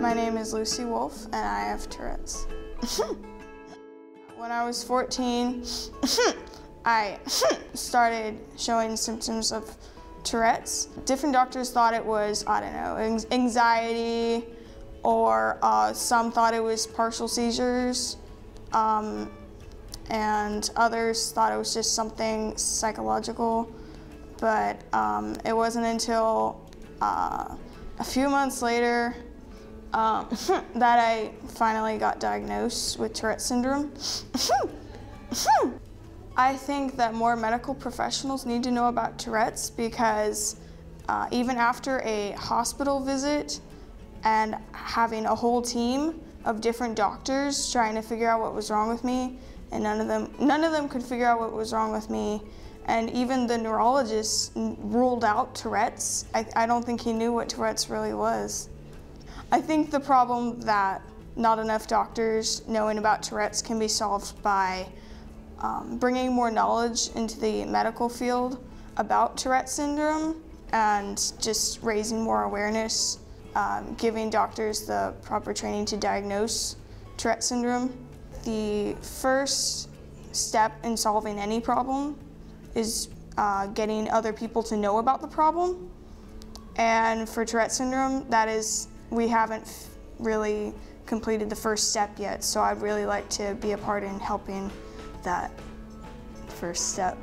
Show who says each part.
Speaker 1: My name is Lucy Wolf, and I have Tourette's. when I was 14, I started showing symptoms of Tourette's. Different doctors thought it was, I don't know, anxiety, or uh, some thought it was partial seizures, um, and others thought it was just something psychological. But um, it wasn't until uh, a few months later um, that I finally got diagnosed with Tourette syndrome. I think that more medical professionals need to know about Tourette's because uh, even after a hospital visit and having a whole team of different doctors trying to figure out what was wrong with me, and none of them none of them could figure out what was wrong with me, and even the neurologist ruled out Tourette's. I, I don't think he knew what Tourette's really was. I think the problem that not enough doctors knowing about Tourette's can be solved by um, bringing more knowledge into the medical field about Tourette syndrome and just raising more awareness, um, giving doctors the proper training to diagnose Tourette syndrome. The first step in solving any problem is uh, getting other people to know about the problem. And for Tourette syndrome, that is, we haven't really completed the first step yet, so I'd really like to be a part in helping that first step.